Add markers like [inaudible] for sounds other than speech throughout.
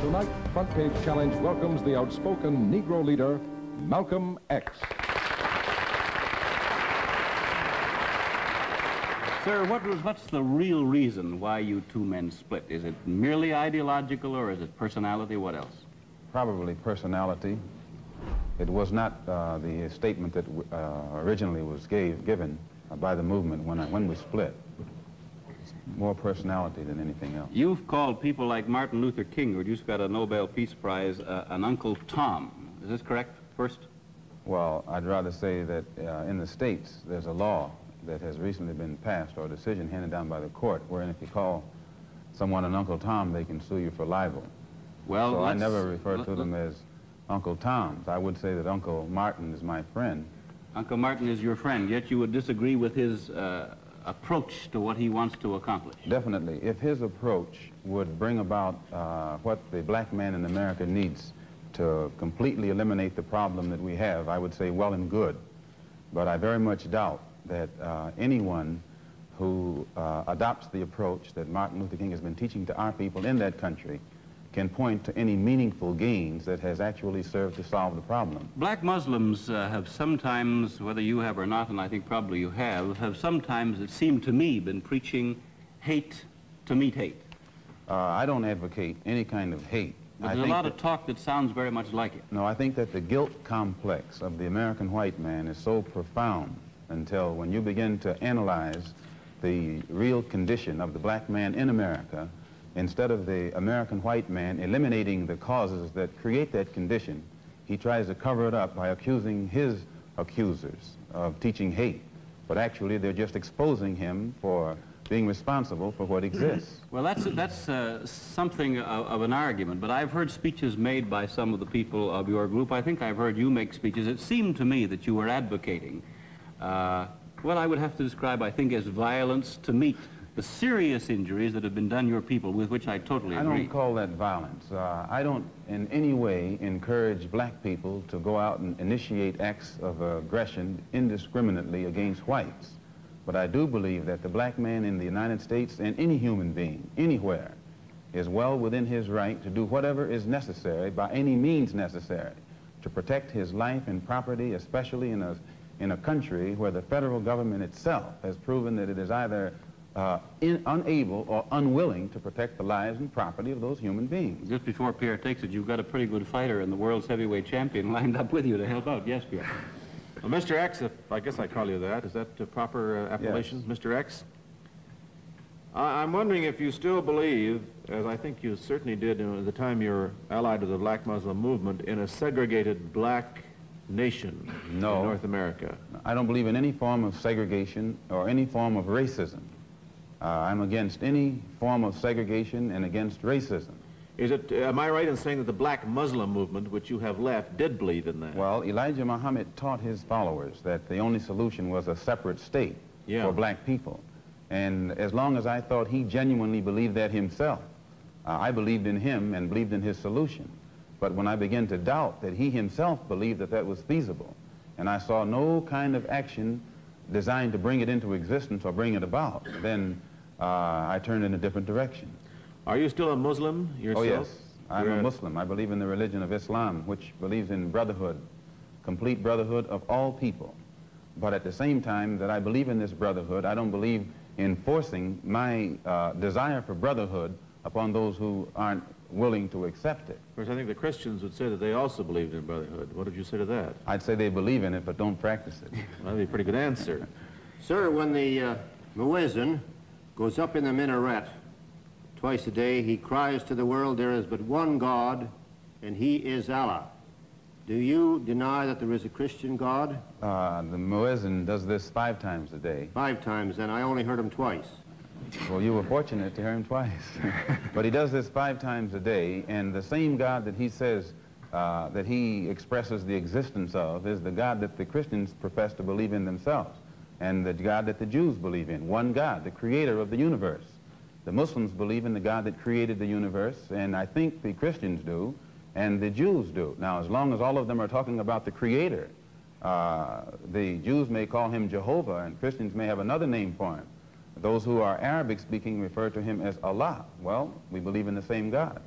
Tonight, Front Page Challenge welcomes the outspoken Negro leader, Malcolm X. Sir, what was, what's the real reason why you two men split? Is it merely ideological or is it personality? What else? Probably personality. It was not uh, the statement that uh, originally was gave, given by the movement when, I, when we split. More personality than anything else. You've called people like Martin Luther King, who just got a Nobel Peace Prize, uh, an Uncle Tom. Is this correct, first? Well, I'd rather say that uh, in the States, there's a law that has recently been passed or a decision handed down by the court wherein if you call someone an Uncle Tom, they can sue you for libel. Well, so I never refer to them as Uncle Toms. I would say that Uncle Martin is my friend. Uncle Martin is your friend, yet you would disagree with his uh, approach to what he wants to accomplish. Definitely. If his approach would bring about uh, what the black man in America needs to completely eliminate the problem that we have, I would say well and good. But I very much doubt that uh, anyone who uh, adopts the approach that Martin Luther King has been teaching to our people in that country can point to any meaningful gains that has actually served to solve the problem. Black Muslims uh, have sometimes, whether you have or not, and I think probably you have, have sometimes, it seemed to me, been preaching hate to meet hate. Uh, I don't advocate any kind of hate. But there's a lot of talk that sounds very much like it. No, I think that the guilt complex of the American white man is so profound until when you begin to analyze the real condition of the black man in America, instead of the American white man eliminating the causes that create that condition, he tries to cover it up by accusing his accusers of teaching hate. But actually, they're just exposing him for being responsible for what exists. [clears throat] Well, that's, that's uh, something of, of, an argument, but I've heard speeches made by some of the people of your group. I think I've heard you make speeches. It seemed to me that you were advocating uh, what I would have to describe, I think, as violence to meet the serious injuries that have been done your people, with which I totally agree. I don't call that violence. Uh, I don't in any way encourage black people to go out and initiate acts of aggression indiscriminately against whites. But I do believe that the black man in the United States and any human being, anywhere, is well within his right to do whatever is necessary, by any means necessary, to protect his life and property, especially in a in a country where the federal government itself has proven that it is either uh, in, unable or unwilling to protect the lives and property of those human beings. Just before Pierre takes it, you've got a pretty good fighter and the world's heavyweight champion [laughs] lined up with you to help out. Yes, Pierre. Well, Mr. X, if I guess I call you that, is that the proper uh, appellation, yes. Mr. X? I'm wondering if you still believe, as I think you certainly did at the time you were allied to the black Muslim movement, in a segregated black nation no, in North America? I don't believe in any form of segregation or any form of racism. Uh, I'm against any form of segregation and against racism. Is it, am I right in saying that the black Muslim movement, which you have left, did believe in that? Well, Elijah Muhammad taught his followers that the only solution was a separate state yeah. for black people. And as long as I thought he genuinely believed that himself, uh, I believed in him and believed in his solution. But when I began to doubt that he himself believed that that was feasible, and I saw no kind of action designed to bring it into existence or bring it about, then uh, I turned in a different direction. Are you still a Muslim yourself? Oh, yes. I'm You're a Muslim. I believe in the religion of Islam, which believes in brotherhood, complete brotherhood of all people. But at the same time that I believe in this brotherhood, I don't believe in forcing my uh, desire for brotherhood upon those who aren't willing to accept it. Of course, I think the Christians would say that they also believed in brotherhood. What did you say to that? I'd say they believe in it, but don't practice it. well, [laughs] that'd be a pretty good answer. [laughs] Sir, when the uh, muezzin goes up in the minaret twice a day, he cries to the world, there is but one God, and he is Allah. Do you deny that there is a Christian God? Uh, the muezzin does this five times a day. Five times, and I only heard him twice. Well, you were fortunate to hear him twice. [laughs] but he does this five times a day, and the same God that he says uh, that he expresses the existence of is the God that the Christians profess to believe in themselves, and the God that the Jews believe in, one God, the creator of the universe. The Muslims believe in the God that created the universe, and I think the Christians do, and the Jews do. Now, as long as all of them are talking about the creator, uh, the Jews may call him Jehovah, and Christians may have another name for him. Those who are Arabic speaking refer to him as Allah. Well, we believe in the same God.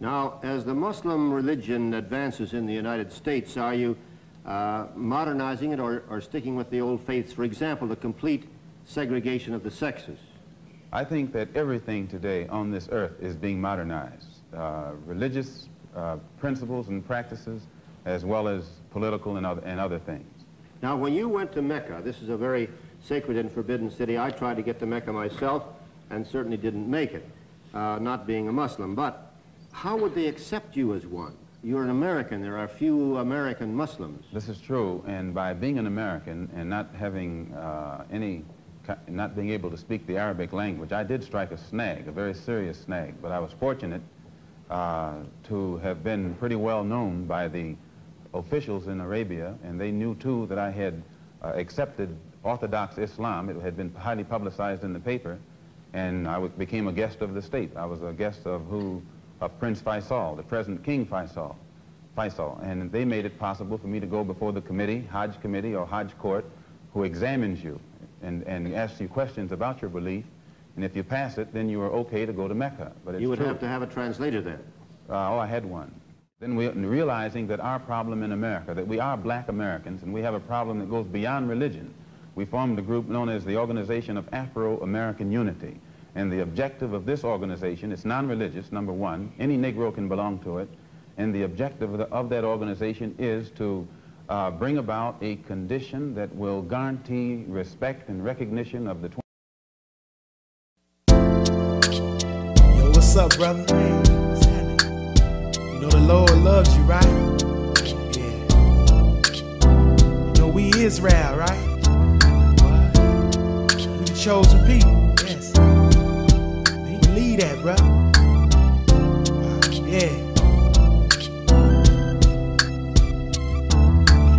Now, as the Muslim religion advances in the United States, are you uh, modernizing it or, or sticking with the old faiths? For example, the complete segregation of the sexes. I think that everything today on this earth is being modernized. Uh, religious uh, principles and practices, as well as political and other, and other things. Now, when you went to Mecca, this is a very sacred and forbidden city. I tried to get to Mecca myself and certainly didn't make it, uh, not being a Muslim. But how would they accept you as one? You're an American. There are few American Muslims. This is true, and by being an American and not having uh, any not being able to speak the Arabic language, I did strike a snag, a very serious snag, but I was fortunate uh, to have been pretty well known by the officials in Arabia, and they knew too that I had uh, accepted Orthodox Islam. It had been highly publicized in the paper, and I became a guest of the state. I was a guest of who, of Prince Faisal, the present King Faisal, Faisal, and they made it possible for me to go before the committee, Hajj committee or Hajj court, who examines you and, and asks you questions about your belief. And if you pass it, then you are okay to go to Mecca. But you would true. have to have a translator then. Uh, oh, I had one. Then we, realizing that our problem in America, that we are black Americans, and we have a problem that goes beyond religion, we formed a group known as the Organization of Afro-American Unity. And the objective of this organization, it's non-religious, number one. Any Negro can belong to it. And the objective of, the, of that organization is to uh, bring about a condition that will guarantee respect and recognition of the Yo, what's up, brother? You know the Lord loves you, right? Yeah. You know we Israel, right? Chosen people. Yes. You believe that, bro? Yeah.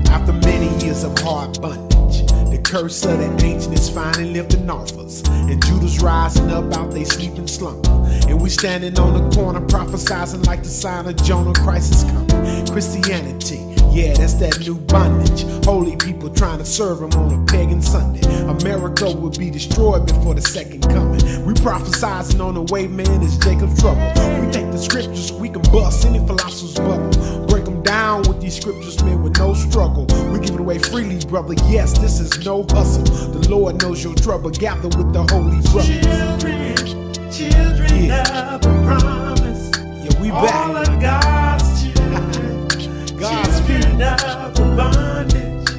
After many years of hard bondage. The curse of the ancient is finally lifting off us. And Judah's rising up out they sleeping slumber. And we standing on the corner prophesizing like the sign of Jonah, Christ is coming. Christianity, yeah, that's that new bondage. Holy people trying to serve him on a pagan Sunday. America will be destroyed before the second coming. We prophesizing on the way, man, it's Jacob's trouble. We take the scriptures, we can bust any philosopher's bubble. Break them down with these scriptures, man, with no struggle. We give it away freely, brother. Yes, this is no hustle. The Lord knows your trouble. Gather with the holy brothers. Children, children yeah. of the promise. Yeah, we back. Children of bondage.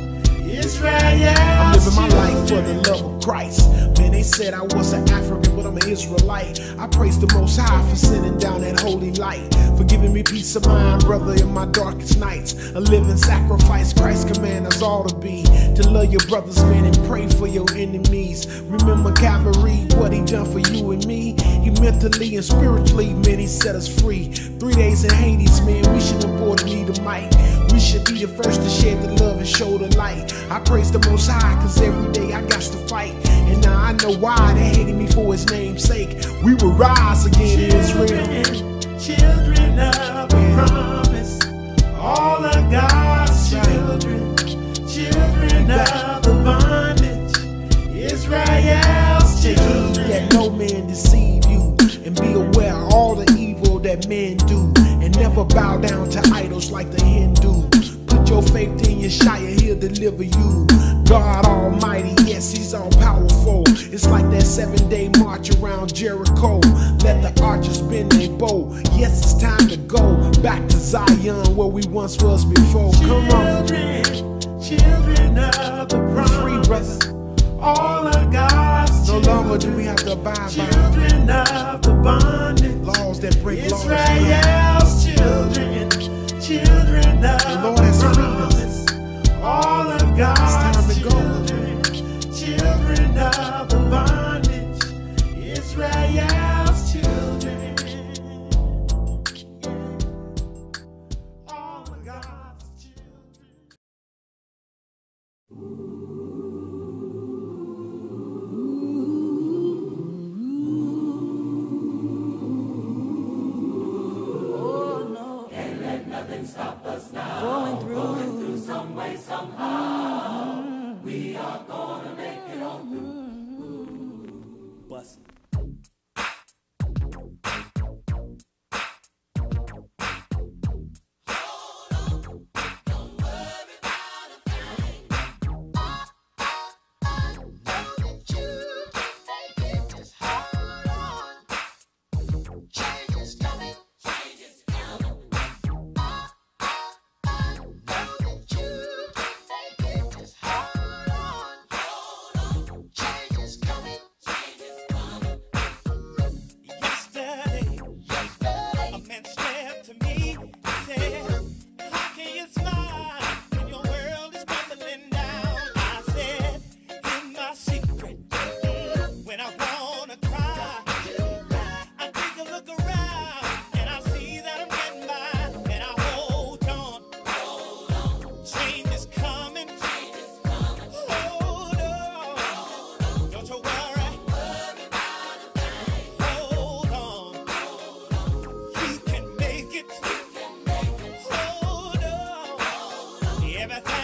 Israel. Living my life for the love of Christ. Man, they said I was an African, but I'm an Israelite. I praise the Most High for sending down that holy light, for giving me peace of mind, brother, in my darkest nights. A living sacrifice, Christ command us all to be. To love your brothers, man, and pray for your enemies. Remember Calvary, what he done for you and me. He mentally and spiritually, man, he set us free. Three days in Hades, man, we should abort the need of might. We should be the first to share the love and show the light. I praise the Most High, cause every day I got to fight. And now I know why they hated me for his name's sake. We will rise again in Israel. Children of the promise, all of God's children, children of the bondage, Israel's children. Let no man deceive you, and be aware of all the evil that men do, and never bow down to idols like the Hindu. Put your faith in Yeshua, he'll deliver you. God Almighty, yes, He's all powerful. It's like that seven day march around Jericho. Let the archers bend their bow. Yes, it's time to go back to Zion where we once was before. Come on. Children children of the promise. Free, brother. All of God's No longer do we have to abide by children of the bondage. Laws that break Israel's laws. Israel's children. Children of the Lord has promise. All of God's children, children of the bondage, Israel's children. All of God's children. Oh no. Can't let nothing stop us now. Going through. Going through some way, somehow. We are gonna make it all through. Bust. everything.